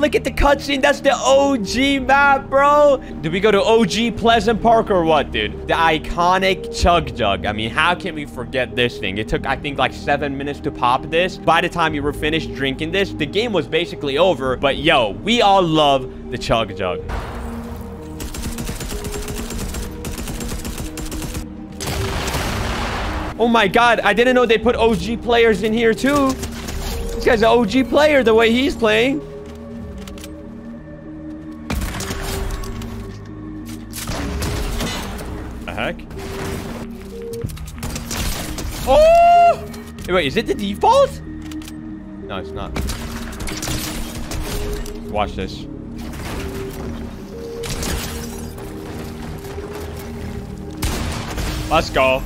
look at the cutscene. That's the OG map, bro. Did we go to OG Pleasant Park or what, dude? The iconic Chug Jug. I mean, how can we forget this thing? It took, I think, like seven minutes to pop this. By the time you were finished drinking this, the game was basically over. But yo, we all love the Chug Jug. Oh my god, I didn't know they put OG players in here too. This guy's an OG player the way he's playing. Heck? Oh! Wait, is it the default? No, it's not. Watch this. Let's go.